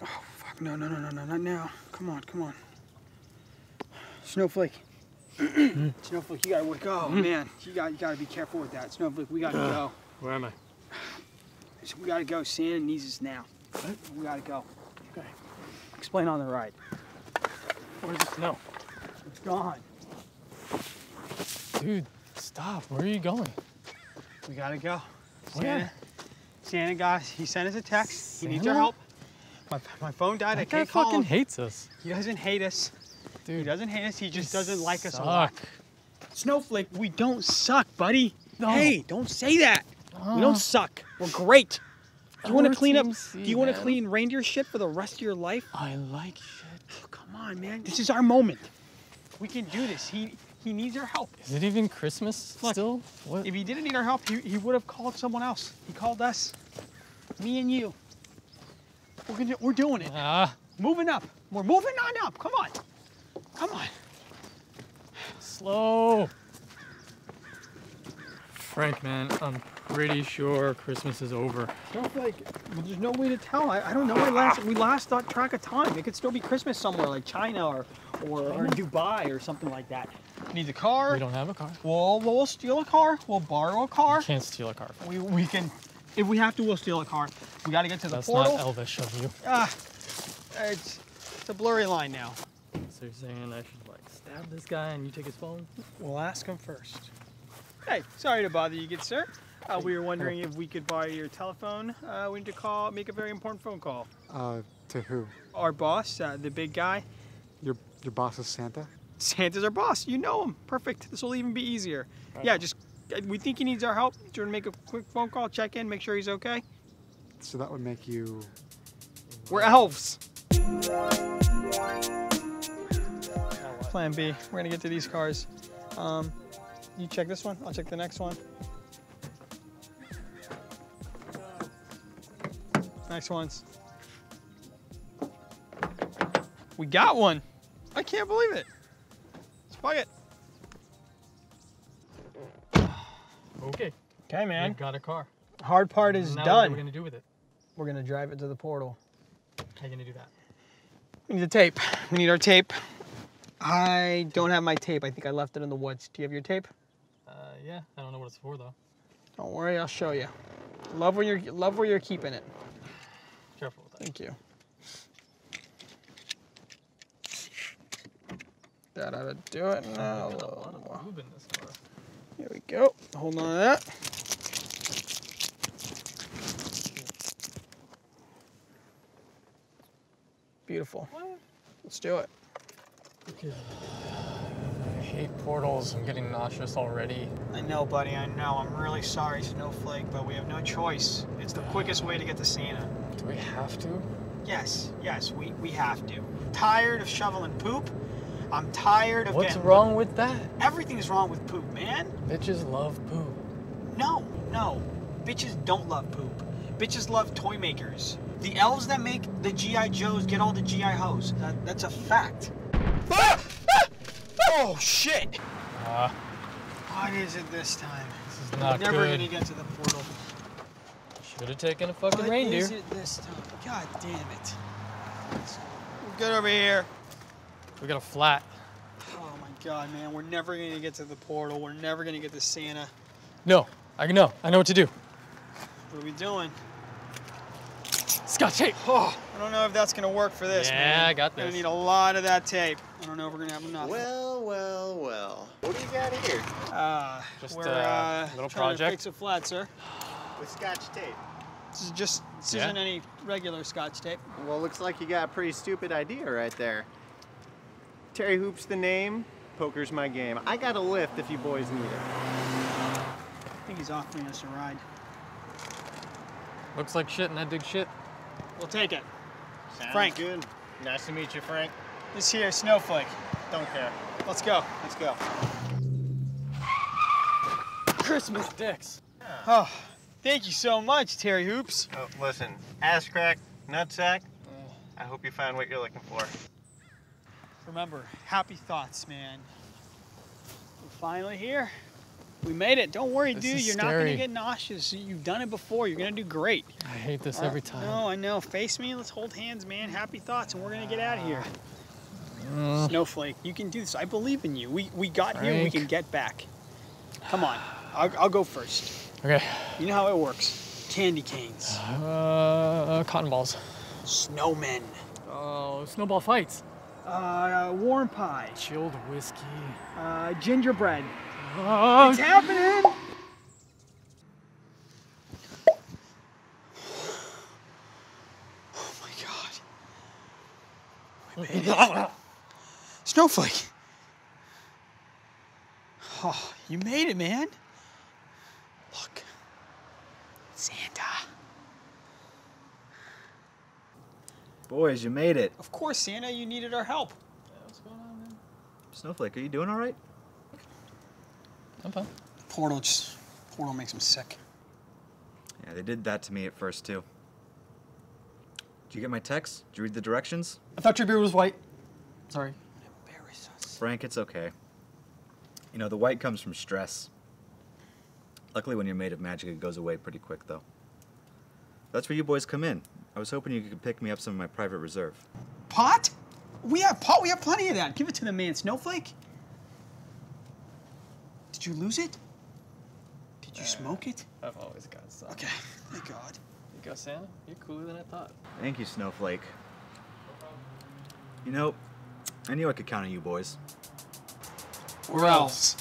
Oh, fuck. No, no, no, no, no, not now. Come on, come on. Snowflake. Hmm? Snowflake, you gotta work. Oh, hmm? man. You, got, you gotta be careful with that. Snowflake, we gotta go. Where am I? So we gotta go. Santa needs us now. What? We gotta go. Okay. Explain on the ride. Where's the snow? It's gone. Dude, stop. Where are you going? We gotta go. Where? Santa, Santa, guys, he sent us a text. He needs our help. My, my phone died. I That guy can't call fucking him. hates us. He doesn't hate us. Dude, He doesn't hate us. He just doesn't like us a lot. suck. Snowflake, we don't suck, buddy. No. Hey, don't say that. We Uh, don't suck. We're great. Do you want to clean up? Do you want to clean reindeer shit for the rest of your life? I like shit. Oh, come on, man. This is our moment. We can do this. He he needs our help. Is it even Christmas Look, still? What? If he didn't need our help, he, he would have called someone else. He called us. Me and you. We're gonna, we're doing it. Ah, Moving up. We're moving on up. Come on. Come on. slow. Frank, man, I'm pretty sure Christmas is over. Snowflake, well, there's no way to tell. I, I don't know. We last we last got track of time. It could still be Christmas somewhere, like China or or, or Dubai or something like that. Need a car. We don't have a car. We'll we'll steal a car. We'll borrow a car. Can't steal a car. We we can, if we have to, we'll steal a car. We got to get to the That's portal. not elvish of you. Ah, it's it's a blurry line now. So you're saying I should like stab this guy and you take his phone? We'll ask him first. Hey, sorry to bother you, good sir. Uh, we were wondering if we could borrow your telephone. Uh, we need to call, make a very important phone call. Uh, to who? Our boss, uh, the big guy, Your your boss is Santa? Santa's our boss. You know him. Perfect. This will even be easier. Yeah, just uh, we think he needs our help. Do you want to make a quick phone call, check in, make sure he's okay? So that would make you. We're elves. Plan B. We're gonna get to these cars. Um, you check this one. I'll check the next one. Next ones. We got one. I can't believe it. Spug it. Okay. Okay, man. We've got a car. Hard part is now What are done. we gonna do with it? We're gonna drive it to the portal. How are you gonna do that? We need the tape. We need our tape. I don't have my tape. I think I left it in the woods. Do you have your tape? Uh, yeah. I don't know what it's for though. Don't worry, I'll show you. Love where you're love where you're keeping it. Careful with that. Thank you. That ought to do it now. Got a lot of lube in this car. Here we go. Hold on to that. Beautiful. Let's do it. Okay. I hate portals. I'm getting nauseous already. I know, buddy. I know. I'm really sorry, Snowflake, but we have no choice. It's the quickest way to get to Santa. Do we have to? Yes, yes, we, we have to. Tired of shoveling poop. I'm tired of What's getting. wrong with that? Everything's wrong with poop, man. Bitches love poop. No, no. Bitches don't love poop. Bitches love toy makers. The elves that make the G.I. Joes get all the G.I. Hoes. That, that's a fact. Ah! Oh, shit! Ah, What is it this time? this is We're not never good. gonna get to the portal. Should have taken a fucking What reindeer. is it this time? God damn it. Get over here. We got a flat. Oh my god, man. We're never gonna get to the portal. We're never gonna get to Santa. No, I know. I know what to do. What are we doing? Scotch tape. Oh, I don't know if that's gonna work for this, Yeah, man. I got We're gonna need a lot of that tape. I don't know if we're gonna have enough. Well, well, well. What do you got here? Uh, Just we're a uh, little trying project. to fix a flat, sir. With scotch tape. This is just this Yeah? isn't any regular scotch tape. Well, looks like you got a pretty stupid idea right there. Terry Hoopes the name, poker's my game. I got a lift if you boys need it. I think he's offering us a ride. Looks like shit and I dig shit. We'll take it. Sounds Frank. good. Nice to meet you, Frank. This here, Snowflake. Don't care. Let's go. Let's go. Christmas dicks. Oh, Thank you so much, Terry Hoopes. Oh, listen, ass crack, nutsack. Oh. I hope you found what you're looking for. Remember, happy thoughts, man. We're finally here. We made it. Don't worry, This dude. You're not gonna get nauseous. You've done it before. You're gonna do great. I hate this right. every time. No, I know. Face me. Let's hold hands, man. Happy thoughts, and we're gonna get out of here. Uh, Snowflake, you can do this. I believe in you. We we got here. We can get back. Come on. I'll, I'll go first. okay. You know how it works. Candy canes, Uh, cotton balls. snowmen, Oh, snowball fights. uh, warm pie, Chilled whiskey. uh, gingerbread. Oh, It's happening. Oh my god. We made it. Snowflake. Oh, you made it, man. Look. Santa. Boys, you made it. Of course, Santa, you needed our help. What's going on, man? Snowflake, are you doing all right? I'm. Portal just portal makes him sick. Yeah, they did that to me at first too. Did you get my text? Did you read the directions? I thought your beard was white. Sorry. Embarrass us. Frank, it's okay. You know, the white comes from stress. Luckily, when you're made of magic, it goes away pretty quick, though. That's where you boys come in. I was hoping you could pick me up some of my private reserve. Pot? We have pot. We have plenty of that. Give it to the man, Snowflake you lose it? Did you uh, smoke it? I've always got some. Okay, thank God. You go, Santa. You're cooler than I thought. Thank you, Snowflake. You know, I knew I could count on you boys. Or else.